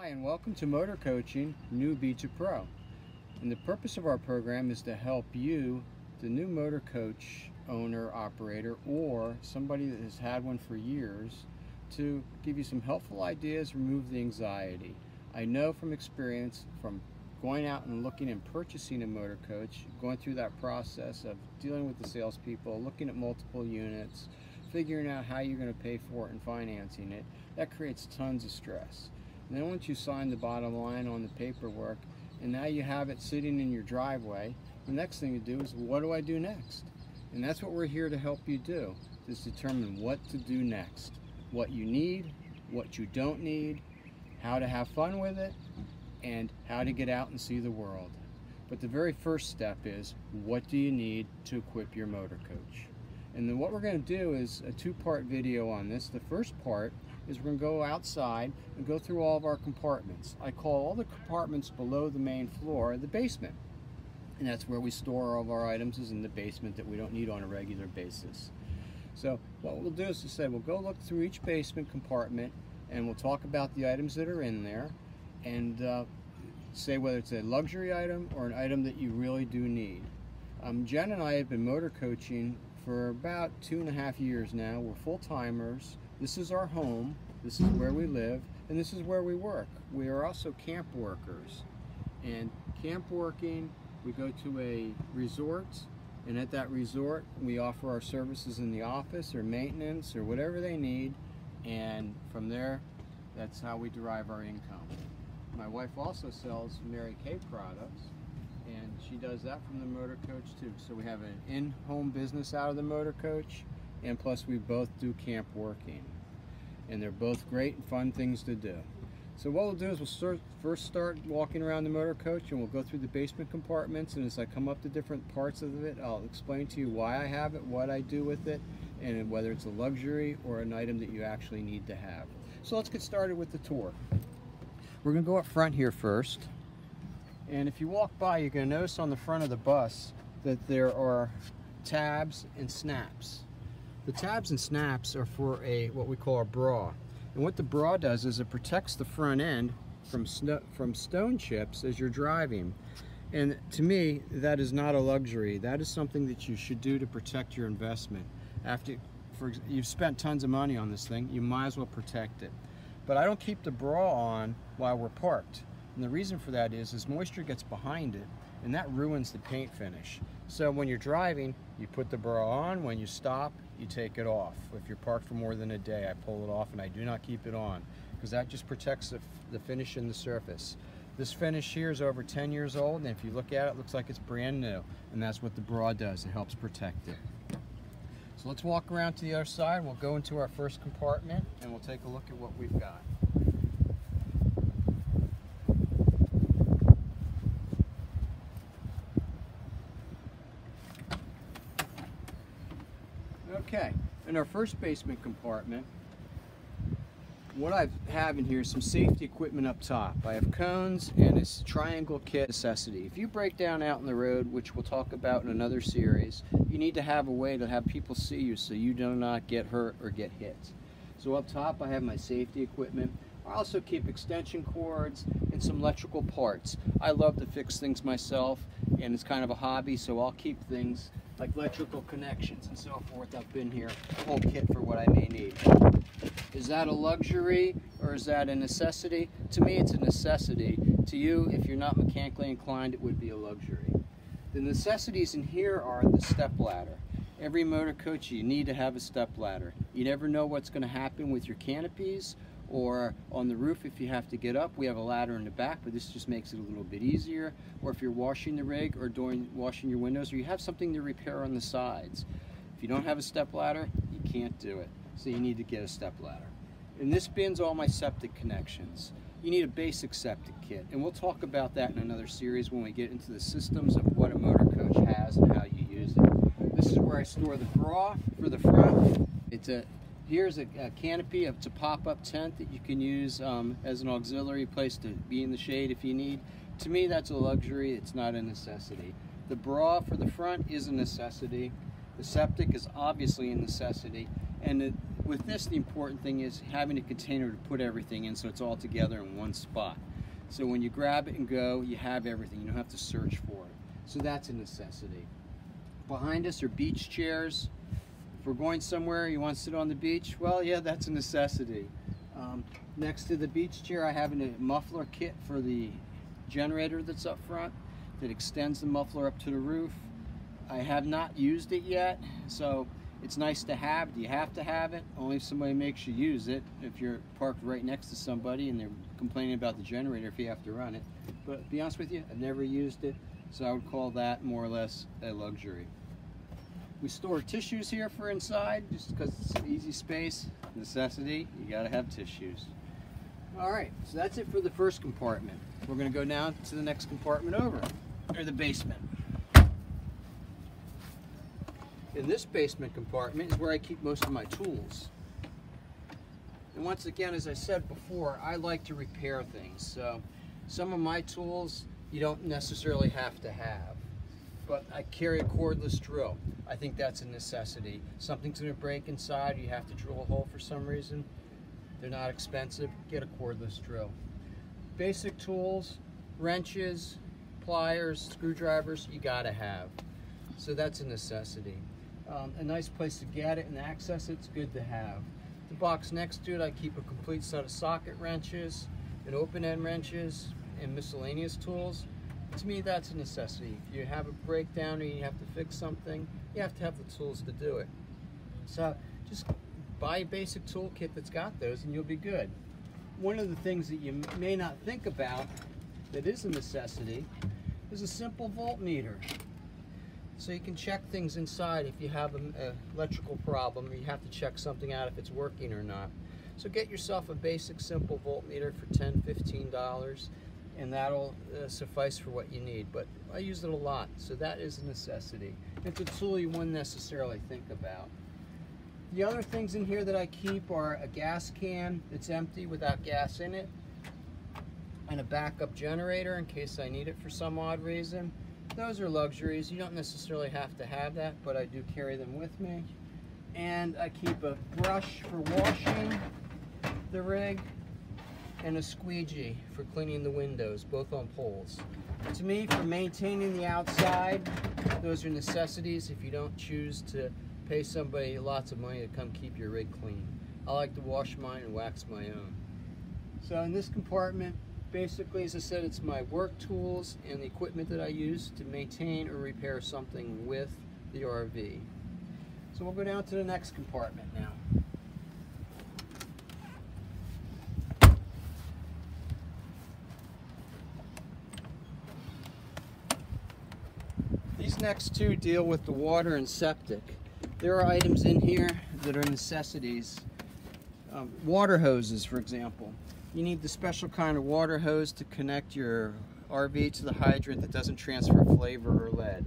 Hi and welcome to Motor Coaching Newbie to Pro. And the purpose of our program is to help you, the new motor coach owner, operator, or somebody that has had one for years, to give you some helpful ideas, remove the anxiety. I know from experience, from going out and looking and purchasing a motor coach, going through that process of dealing with the salespeople, looking at multiple units, figuring out how you're going to pay for it and financing it, that creates tons of stress. Then once you sign the bottom line on the paperwork, and now you have it sitting in your driveway, the next thing to do is what do I do next? And that's what we're here to help you do, is determine what to do next. What you need, what you don't need, how to have fun with it, and how to get out and see the world. But the very first step is, what do you need to equip your motor coach? And then what we're going to do is a two-part video on this. The first part is we're going to go outside and go through all of our compartments. I call all the compartments below the main floor the basement. And that's where we store all of our items is in the basement that we don't need on a regular basis. So what we'll do is to say we'll go look through each basement compartment and we'll talk about the items that are in there and uh, say whether it's a luxury item or an item that you really do need. Um, Jen and I have been motor coaching for about two and a half years now. We're full-timers. This is our home. This is where we live. And this is where we work. We are also camp workers. And camp working, we go to a resort and at that resort we offer our services in the office or maintenance or whatever they need and from there that's how we derive our income. My wife also sells Mary Kay products and she does that from the motor coach too. So we have an in-home business out of the motor coach and plus we both do camp working. And they're both great and fun things to do. So what we'll do is we'll start, first start walking around the motor coach and we'll go through the basement compartments and as I come up to different parts of it, I'll explain to you why I have it, what I do with it, and whether it's a luxury or an item that you actually need to have. So let's get started with the tour. We're going to go up front here first. And if you walk by, you're going to notice on the front of the bus that there are tabs and snaps. The tabs and snaps are for a what we call a bra. And what the bra does is it protects the front end from, from stone chips as you're driving. And to me, that is not a luxury. That is something that you should do to protect your investment. After for, you've spent tons of money on this thing, you might as well protect it. But I don't keep the bra on while we're parked. And the reason for that is, is moisture gets behind it and that ruins the paint finish. So when you're driving, you put the bra on. When you stop, you take it off. If you're parked for more than a day, I pull it off and I do not keep it on because that just protects the, the finish in the surface. This finish here is over 10 years old and if you look at it, it looks like it's brand new and that's what the bra does. It helps protect it. So let's walk around to the other side. We'll go into our first compartment and we'll take a look at what we've got. Okay, in our first basement compartment, what I have in here is some safety equipment up top. I have cones and this triangle kit necessity. If you break down out in the road, which we'll talk about in another series, you need to have a way to have people see you so you do not get hurt or get hit. So up top I have my safety equipment. I also keep extension cords and some electrical parts. I love to fix things myself and it's kind of a hobby so I'll keep things like electrical connections and so forth up in here, a whole kit for what I may need. Is that a luxury or is that a necessity? To me, it's a necessity. To you, if you're not mechanically inclined, it would be a luxury. The necessities in here are the step ladder. Every motor coach, you need to have a step ladder. You never know what's going to happen with your canopies or on the roof if you have to get up. We have a ladder in the back but this just makes it a little bit easier. Or if you're washing the rig or doing washing your windows or you have something to repair on the sides. If you don't have a step ladder you can't do it. So you need to get a step ladder. And this bin's all my septic connections. You need a basic septic kit. And we'll talk about that in another series when we get into the systems of what a motor coach has and how you use it. This is where I store the bra for the front. It's a Here's a, a canopy, it's a pop-up tent that you can use um, as an auxiliary place to be in the shade if you need. To me, that's a luxury, it's not a necessity. The bra for the front is a necessity. The septic is obviously a necessity. And the, with this, the important thing is having a container to put everything in so it's all together in one spot. So when you grab it and go, you have everything. You don't have to search for it. So that's a necessity. Behind us are beach chairs. We're going somewhere, you want to sit on the beach, well, yeah, that's a necessity. Um, next to the beach chair, I have a muffler kit for the generator that's up front that extends the muffler up to the roof. I have not used it yet, so it's nice to have. Do you have to have it? Only if somebody makes you use it. If you're parked right next to somebody and they're complaining about the generator if you have to run it. But to be honest with you, I've never used it, so I would call that more or less a luxury. We store tissues here for inside, just because it's an easy space. Necessity, you gotta have tissues. All right, so that's it for the first compartment. We're gonna go now to the next compartment over, or the basement. In this basement compartment is where I keep most of my tools. And once again, as I said before, I like to repair things. So some of my tools you don't necessarily have to have. But I carry a cordless drill. I think that's a necessity. Something's gonna break inside, you have to drill a hole for some reason. They're not expensive, get a cordless drill. Basic tools, wrenches, pliers, screwdrivers, you gotta have. So that's a necessity um, a nice place to get it and access it's good to have. The box next to it, I keep a complete set of socket wrenches and open end wrenches and miscellaneous tools. To me, that's a necessity. If you have a breakdown or you have to fix something, you have to have the tools to do it. So just buy a basic toolkit that's got those and you'll be good. One of the things that you may not think about that is a necessity is a simple voltmeter. So you can check things inside if you have an uh, electrical problem, you have to check something out if it's working or not. So get yourself a basic simple voltmeter for $10, $15 and that'll uh, suffice for what you need. But I use it a lot, so that is a necessity. It's a tool you wouldn't necessarily think about. The other things in here that I keep are a gas can that's empty without gas in it, and a backup generator in case I need it for some odd reason, those are luxuries. You don't necessarily have to have that, but I do carry them with me. And I keep a brush for washing the rig and a squeegee for cleaning the windows, both on poles. To me, for maintaining the outside, those are necessities if you don't choose to pay somebody lots of money to come keep your rig clean. I like to wash mine and wax my own. So in this compartment, basically, as I said, it's my work tools and the equipment that I use to maintain or repair something with the RV. So we'll go down to the next compartment now. Next two deal with the water and septic. There are items in here that are necessities. Um, water hoses, for example. You need the special kind of water hose to connect your RV to the hydrant that doesn't transfer flavor or lead.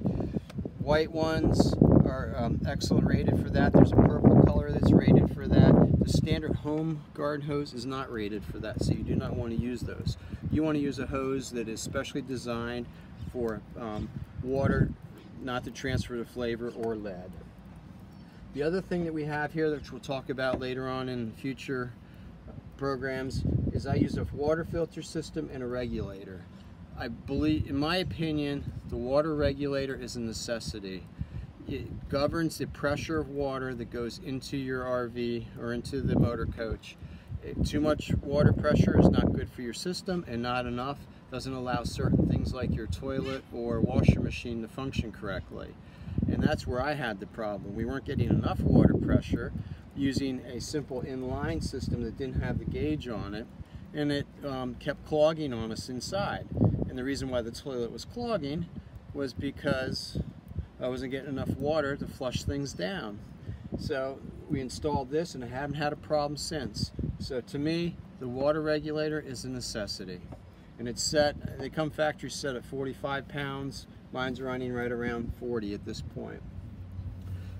White ones are um, excellent rated for that. There's a purple color that's rated for that. The standard home garden hose is not rated for that, so you do not want to use those. You want to use a hose that is specially designed for um, water not to transfer the flavor or lead. The other thing that we have here, which we'll talk about later on in future programs is I use a water filter system and a regulator. I believe, in my opinion, the water regulator is a necessity. It governs the pressure of water that goes into your RV or into the motor coach. Too much water pressure is not good for your system and not enough doesn't allow certain things like your toilet or washer machine to function correctly. And that's where I had the problem. We weren't getting enough water pressure using a simple inline system that didn't have the gauge on it and it um, kept clogging on us inside. And the reason why the toilet was clogging was because I wasn't getting enough water to flush things down. So we installed this and I haven't had a problem since. So to me, the water regulator is a necessity. And it's set, they come factory set at 45 pounds. Mine's running right around 40 at this point.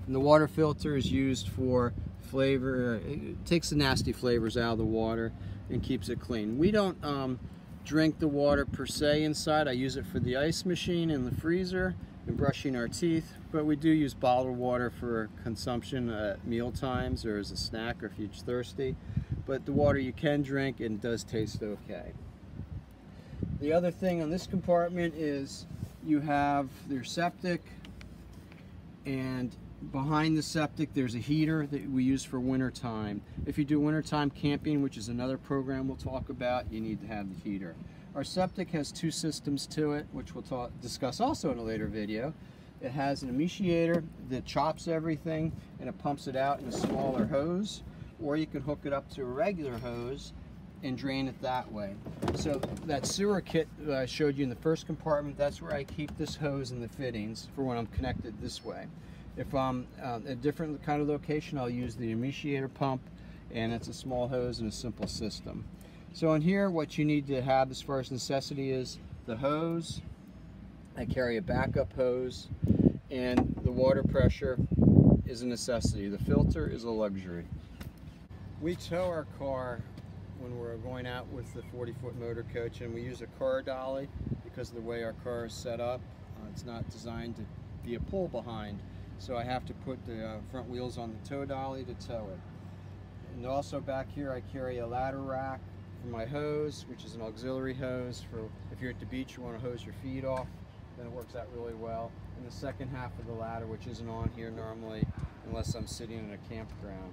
And the water filter is used for flavor, it takes the nasty flavors out of the water and keeps it clean. We don't um, drink the water per se inside. I use it for the ice machine in the freezer and brushing our teeth, but we do use bottled water for consumption at meal times or as a snack or if you're thirsty. But the water you can drink and does taste okay. The other thing on this compartment is you have your septic and behind the septic there's a heater that we use for winter time. If you do wintertime camping, which is another program we'll talk about, you need to have the heater. Our septic has two systems to it, which we'll talk, discuss also in a later video. It has an emaciator that chops everything and it pumps it out in a smaller hose, or you can hook it up to a regular hose and drain it that way. So that sewer kit that I showed you in the first compartment, that's where I keep this hose and the fittings for when I'm connected this way. If I'm uh, a different kind of location, I'll use the emaciator pump and it's a small hose and a simple system. So in here, what you need to have as far as necessity is the hose. I carry a backup hose and the water pressure is a necessity. The filter is a luxury. We tow our car when we're going out with the 40 foot motor coach and we use a car dolly because of the way our car is set up. Uh, it's not designed to be a pull behind. So I have to put the uh, front wheels on the tow dolly to tow it. And also back here I carry a ladder rack for my hose, which is an auxiliary hose for if you're at the beach you want to hose your feet off, then it works out really well. And the second half of the ladder, which isn't on here normally unless I'm sitting in a campground.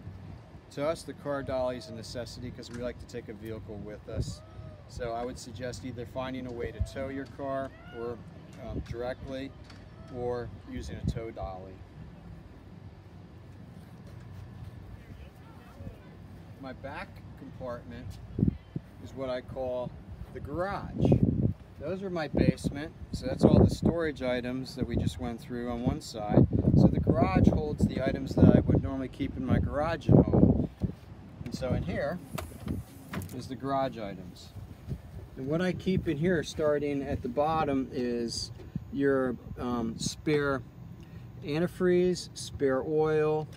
To us, the car dolly is a necessity because we like to take a vehicle with us. So I would suggest either finding a way to tow your car or um, directly or using a tow dolly. My back compartment is what I call the garage. Those are my basement, so that's all the storage items that we just went through on one side. So the garage holds the items that I would normally keep in my garage at home. And so in here is the garage items. And what I keep in here starting at the bottom is your um, spare antifreeze, spare oil.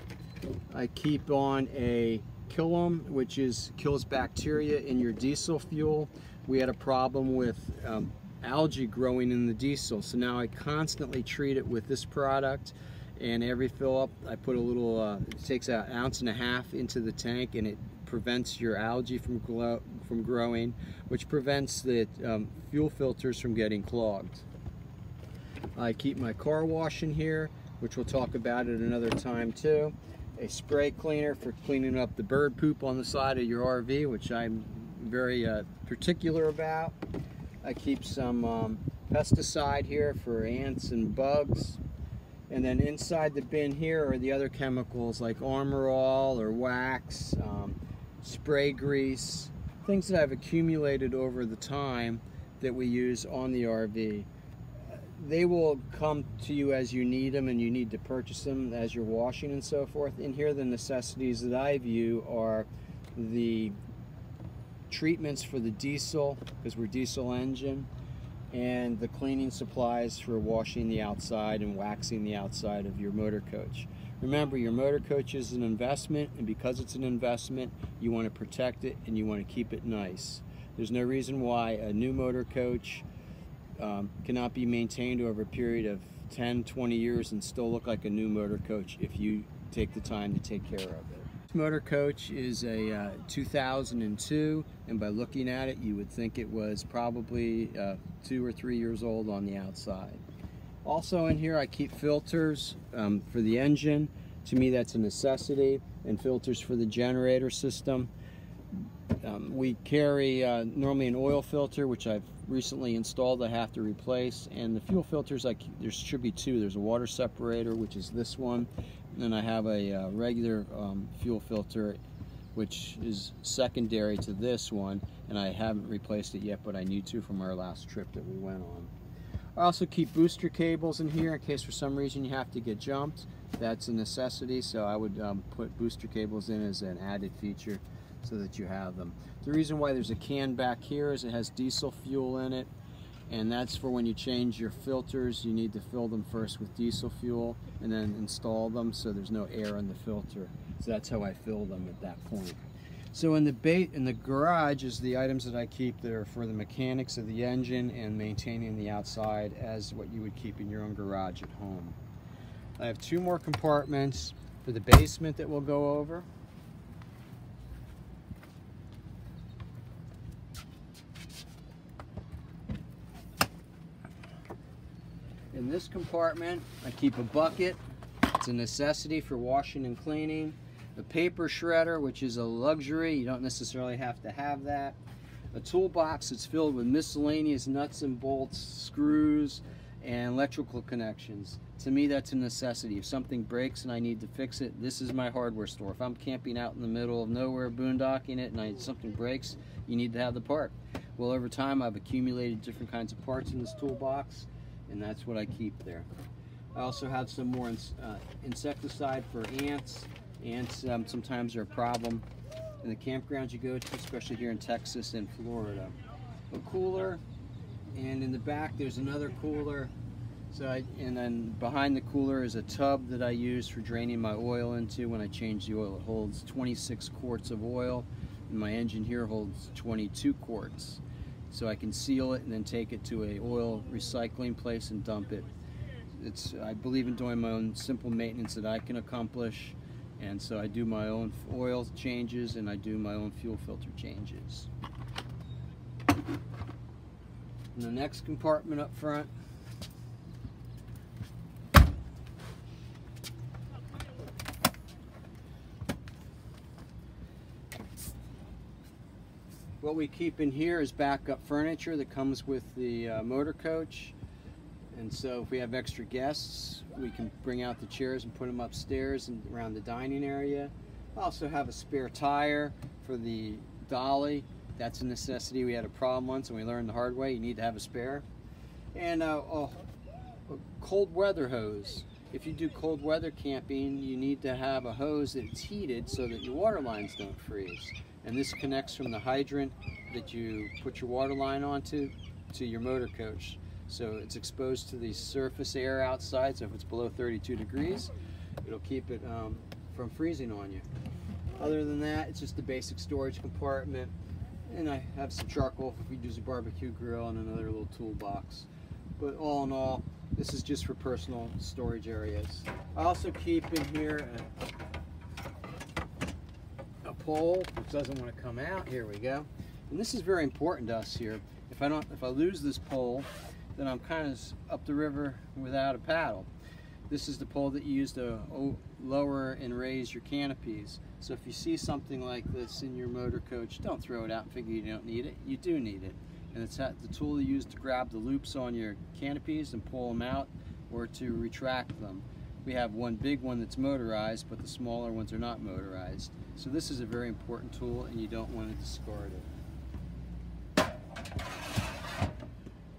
I keep on a Killam, which is kills bacteria in your diesel fuel. We had a problem with um, algae growing in the diesel, so now I constantly treat it with this product. And every fill up, I put a little, uh, it takes an ounce and a half into the tank and it prevents your algae from, from growing, which prevents the um, fuel filters from getting clogged. I keep my car wash in here, which we'll talk about at another time too a spray cleaner for cleaning up the bird poop on the side of your RV, which I'm very uh, particular about. I keep some um, pesticide here for ants and bugs. And then inside the bin here are the other chemicals like Armor All or wax, um, spray grease, things that I've accumulated over the time that we use on the RV they will come to you as you need them and you need to purchase them as you're washing and so forth. In here, the necessities that I view are the treatments for the diesel, because we're diesel engine, and the cleaning supplies for washing the outside and waxing the outside of your motor coach. Remember, your motor coach is an investment, and because it's an investment, you want to protect it and you want to keep it nice. There's no reason why a new motor coach um, cannot be maintained over a period of 10, 20 years and still look like a new motor coach if you take the time to take care of it. This motor coach is a uh, 2002 and by looking at it you would think it was probably uh, two or three years old on the outside. Also in here I keep filters um, for the engine. To me that's a necessity and filters for the generator system. Um, we carry uh, normally an oil filter, which I've recently installed I have to replace, and the fuel filters, like there should be two. There's a water separator, which is this one, and I have a uh, regular um, fuel filter, which is secondary to this one, and I haven't replaced it yet, but I need to from our last trip that we went on. I also keep booster cables in here in case for some reason you have to get jumped. That's a necessity, so I would um, put booster cables in as an added feature so that you have them. The reason why there's a can back here is it has diesel fuel in it and that's for when you change your filters you need to fill them first with diesel fuel and then install them so there's no air in the filter so that's how I fill them at that point So in the bait in the garage is the items that I keep that are for the mechanics of the engine and maintaining the outside as what you would keep in your own garage at home. I have two more compartments for the basement that we'll go over. In this compartment, I keep a bucket. It's a necessity for washing and cleaning a paper shredder, which is a luxury. You don't necessarily have to have that. A toolbox that's filled with miscellaneous nuts and bolts, screws, and electrical connections. To me, that's a necessity. If something breaks and I need to fix it, this is my hardware store. If I'm camping out in the middle of nowhere, boondocking it, and I, something breaks, you need to have the part. Well, over time, I've accumulated different kinds of parts in this toolbox, and that's what I keep there. I also have some more uh, insecticide for ants, Ants um, sometimes are a problem in the campgrounds you go to, especially here in Texas and Florida. A cooler, and in the back there's another cooler. So I, and then behind the cooler is a tub that I use for draining my oil into when I change the oil. It holds 26 quarts of oil, and my engine here holds 22 quarts. So I can seal it and then take it to a oil recycling place and dump it. It's I believe in doing my own simple maintenance that I can accomplish and so I do my own oil changes and I do my own fuel filter changes. In the next compartment up front, what we keep in here is backup furniture that comes with the uh, motor coach and so if we have extra guests, we can bring out the chairs and put them upstairs and around the dining area. I also have a spare tire for the dolly. That's a necessity. We had a problem once and we learned the hard way. You need to have a spare. And uh, a cold weather hose. If you do cold weather camping, you need to have a hose that's heated so that your water lines don't freeze. And this connects from the hydrant that you put your water line onto to your motor coach. So it's exposed to the surface air outside, so if it's below 32 degrees, it'll keep it um, from freezing on you. Other than that, it's just a basic storage compartment. And I have some charcoal if we use a barbecue grill and another little toolbox. But all in all, this is just for personal storage areas. I also keep in here a pole which doesn't want to come out. Here we go. And this is very important to us here. If I don't, if I lose this pole, then I'm kind of up the river without a paddle. This is the pole that you use to oh, lower and raise your canopies. So if you see something like this in your motor coach, don't throw it out and figure you don't need it. You do need it. And it's the tool you use to grab the loops on your canopies and pull them out or to retract them. We have one big one that's motorized, but the smaller ones are not motorized. So this is a very important tool and you don't want to discard it.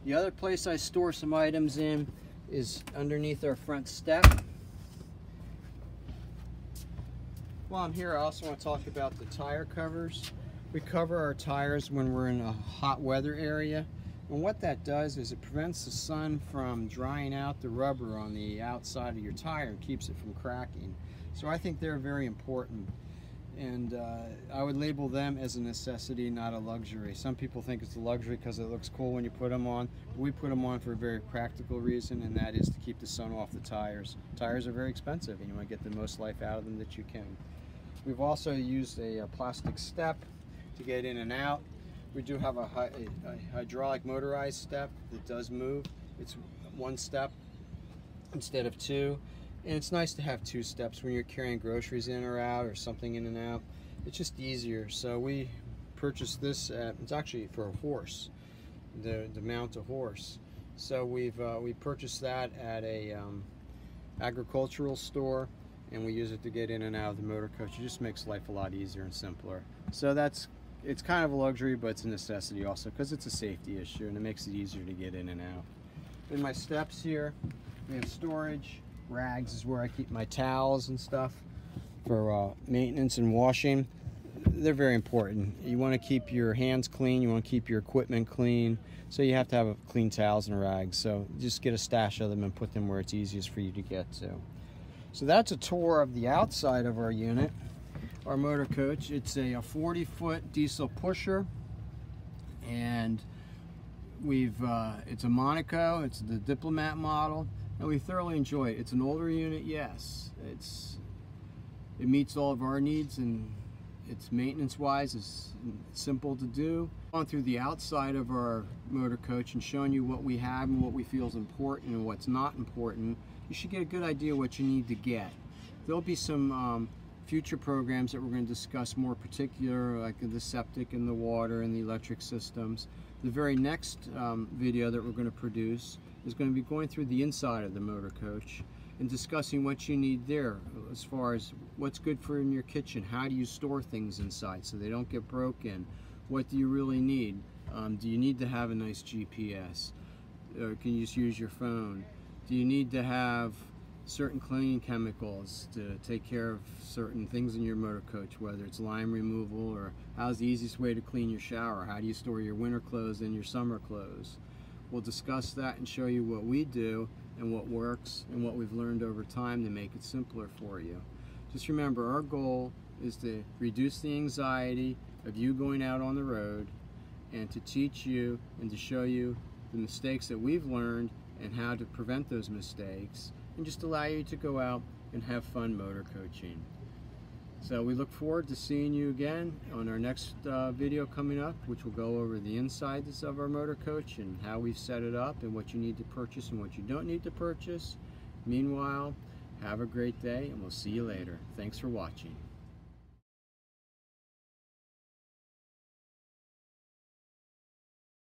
The other place I store some items in is underneath our front step. While I'm here, I also want to talk about the tire covers. We cover our tires when we're in a hot weather area. And what that does is it prevents the sun from drying out the rubber on the outside of your tire and keeps it from cracking. So I think they're very important and uh, I would label them as a necessity, not a luxury. Some people think it's a luxury because it looks cool when you put them on. We put them on for a very practical reason, and that is to keep the sun off the tires. Tires are very expensive, and you want to get the most life out of them that you can. We've also used a, a plastic step to get in and out. We do have a, a, hydraulic motorized step that does move. It's one step instead of two. And it's nice to have two steps when you're carrying groceries in or out or something in and out. It's just easier. So we purchased this at, it's actually for a horse, the, the mount a horse. So we've uh, we purchased that at a um, agricultural store and we use it to get in and out of the motor coach. It just makes life a lot easier and simpler. So that's it's kind of a luxury, but it's a necessity also because it's a safety issue and it makes it easier to get in and out. In my steps here, we have storage, rags is where I keep my towels and stuff for uh, maintenance and washing. They're very important. You want to keep your hands clean, you want to keep your equipment clean, so you have to have clean towels and rags. So just get a stash of them and put them where it's easiest for you to get to. So that's a tour of the outside of our unit. Our motor coach. It's a, a 40 foot diesel pusher and we've uh, it's a Monaco, it's the Diplomat model and we thoroughly enjoy it. It's an older unit, yes. It's It meets all of our needs and it's maintenance wise, it's simple to do. Gone through the outside of our motor coach and showing you what we have and what we feel is important and what's not important, you should get a good idea what you need to get. There'll be some um, future programs that we're going to discuss more particular, like the septic and the water and the electric systems. The very next um, video that we're going to produce is going to be going through the inside of the motor coach and discussing what you need there as far as what's good for in your kitchen. How do you store things inside so they don't get broken? What do you really need? Um, do you need to have a nice GPS? Or can you just use your phone? Do you need to have certain cleaning chemicals to take care of certain things in your motor coach, whether it's lime removal or how's the easiest way to clean your shower? How do you store your winter clothes and your summer clothes? We'll discuss that and show you what we do and what works and what we've learned over time to make it simpler for you. Just remember our goal is to reduce the anxiety of you going out on the road and to teach you and to show you the mistakes that we've learned and how to prevent those mistakes and just allow you to go out and have fun motor coaching. So we look forward to seeing you again on our next uh, video coming up, which will go over the insides of our motor coach and how we've set it up and what you need to purchase and what you don't need to purchase. Meanwhile, have a great day and we'll see you later. Thanks for watching.